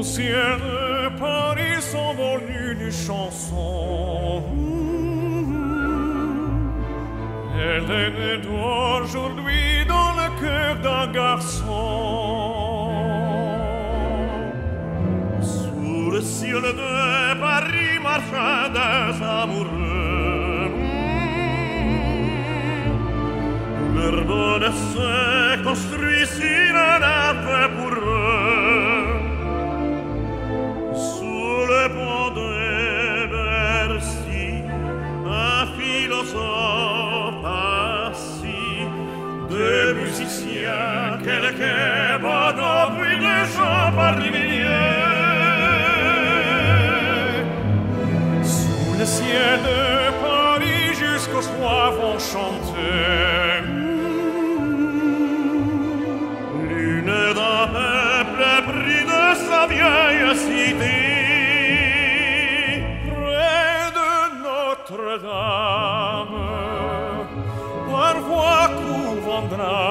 Au ciel de Paris s'envole une chanson. Elle est née aujourd'hui dans le cœur d'un garçon. Sous le ciel de Paris marchent des amoureux. Leur bonheur se construit sur un arbre pour sia quel che vado qui le so parvinier sous le ciel de Paris jusqu'au soir vont chanter l'une d'un peuple pris de sa vieille cité près de Notre-Dame parfois couvre drame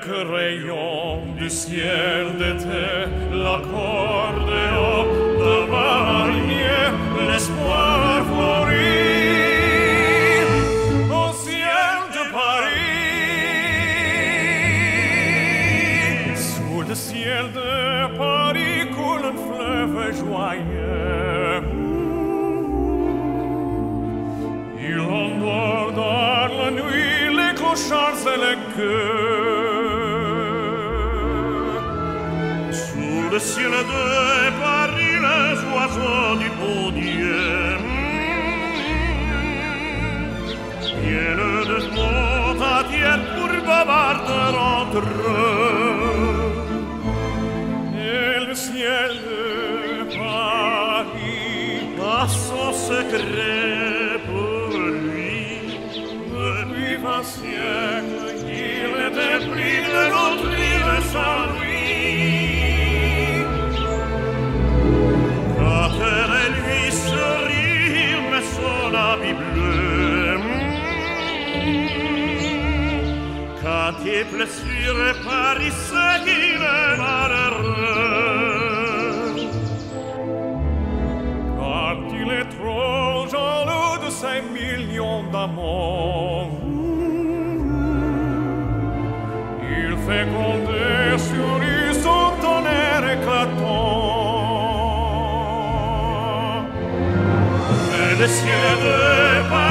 Quelques rayons du ciel d'été, l'accordéon de marier, l'espoir fleurit au ciel de Paris. Sous le ciel de Paris coule un fleuve joyeux. clochards et les chœurs. Le ciel de Paris, les oiseaux du beau Dieu viennent de mot à terre pour bavarder entre eux. Et le ciel de Paris a son secret pour lui depuis vingt siècles nuit bleue. Quand tes blessures Paris s'aguillent malheureux. Car il est trop jaloux de ces millions d'amour. Il fait le ciel